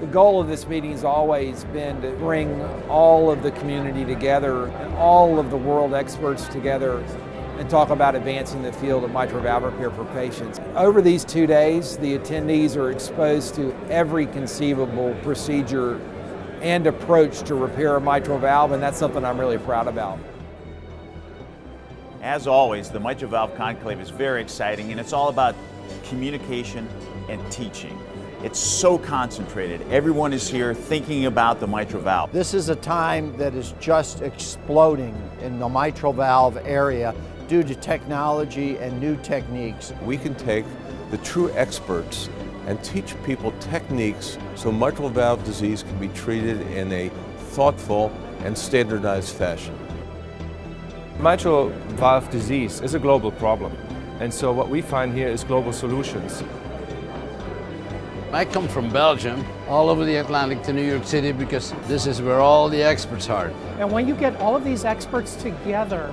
The goal of this meeting has always been to bring all of the community together and all of the world experts together and talk about advancing the field of mitral valve repair for patients. Over these two days, the attendees are exposed to every conceivable procedure and approach to repair a mitral valve, and that's something I'm really proud about. As always, the Mitral Valve Conclave is very exciting and it's all about communication and teaching. It's so concentrated. Everyone is here thinking about the mitral valve. This is a time that is just exploding in the mitral valve area due to technology and new techniques. We can take the true experts and teach people techniques so mitral valve disease can be treated in a thoughtful and standardized fashion. Mitral valve disease is a global problem, and so what we find here is global solutions. I come from Belgium, all over the Atlantic to New York City because this is where all the experts are. And when you get all of these experts together,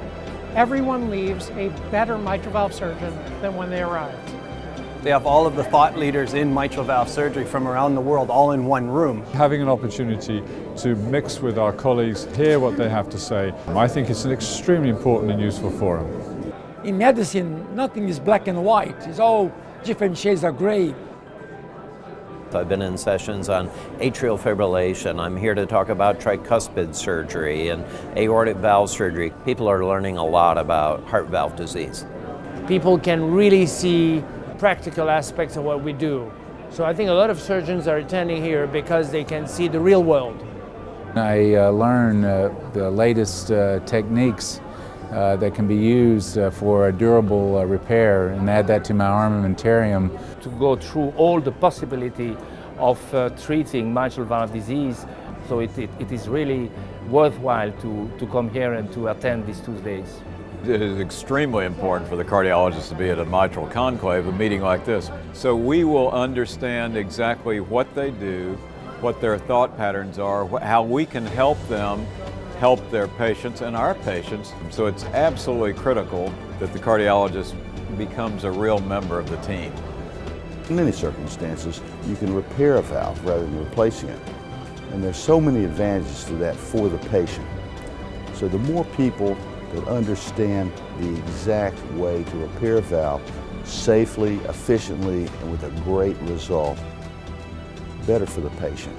everyone leaves a better mitral valve surgeon than when they arrived. They have all of the thought leaders in mitral valve surgery from around the world all in one room. Having an opportunity to mix with our colleagues, hear what they have to say, I think it's an extremely important and useful forum. In medicine, nothing is black and white. It's all different shades of gray. I've been in sessions on atrial fibrillation. I'm here to talk about tricuspid surgery and aortic valve surgery. People are learning a lot about heart valve disease. People can really see practical aspects of what we do. So I think a lot of surgeons are attending here because they can see the real world. I uh, learn uh, the latest uh, techniques uh, that can be used uh, for a durable uh, repair and add that to my armamentarium. To go through all the possibility of treating mitral valve disease, so it, it, it is really worthwhile to, to come here and to attend these two days. It is extremely important for the cardiologist to be at a mitral conclave, a meeting like this. So we will understand exactly what they do, what their thought patterns are, how we can help them help their patients and our patients. So it's absolutely critical that the cardiologist becomes a real member of the team. In many circumstances, you can repair a valve rather than replacing it. And there's so many advantages to that for the patient. So the more people that understand the exact way to repair a valve safely, efficiently, and with a great result, better for the patient.